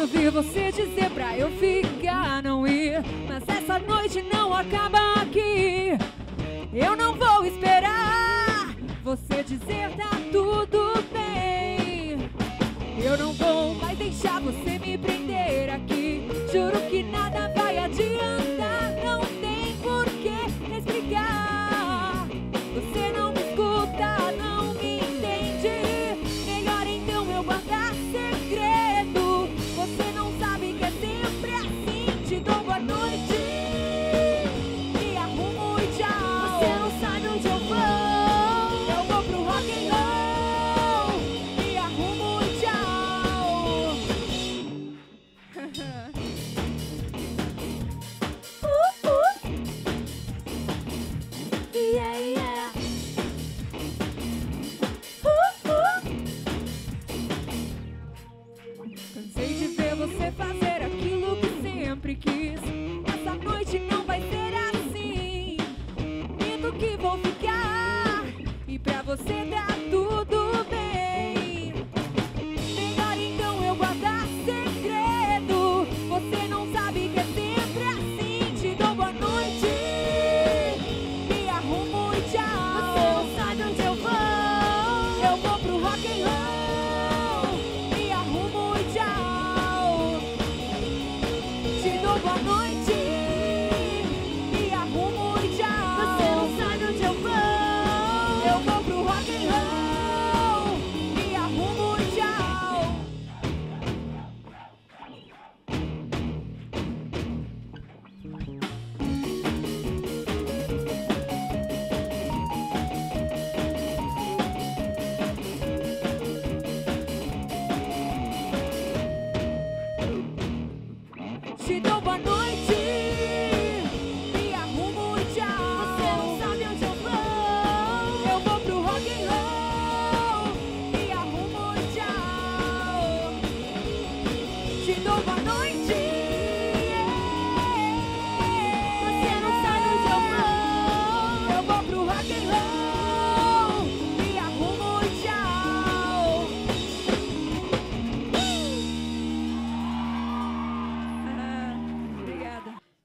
De ouvir você dizer pra eu ficar, não ir. Mas essa noite não acaba aqui. Eu não vou esperar você dizer tá tudo bem. Eu não vou mais deixar você me prender aqui. Juro que nada vou ficar. E pra você tá tudo bem. Melhor então eu guardar segredo. Você não sabe que é sempre assim. Te dou boa noite. Me arrumo e tchau. Você não sabe onde eu vou. Eu vou pro rock and roll. Me arrumo e tchau. Te dou boa noite. Te dou.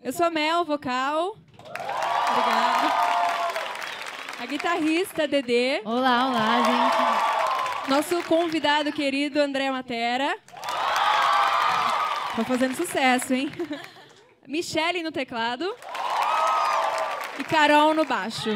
Eu sou a Mel, vocal. Obrigada. A guitarrista Dedê. Olá, olá, gente. Nosso convidado querido André Matera. Tá fazendo sucesso, hein? Michele no teclado. E Carol no baixo.